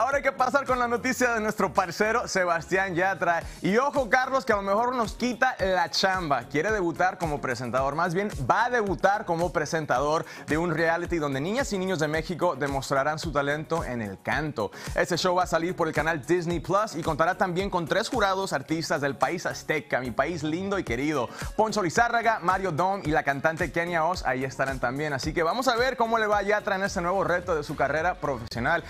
Ahora hay que pasar con la noticia de nuestro parcero Sebastián Yatra. Y ojo, Carlos, que a lo mejor nos quita la chamba. Quiere debutar como presentador. Más bien, va a debutar como presentador de un reality donde niñas y niños de México demostrarán su talento en el canto. Este show va a salir por el canal Disney Plus y contará también con tres jurados artistas del país azteca, mi país lindo y querido. Poncho Lizárraga, Mario Dom y la cantante Kenia Oz ahí estarán también. Así que vamos a ver cómo le va a Yatra en este nuevo reto de su carrera profesional.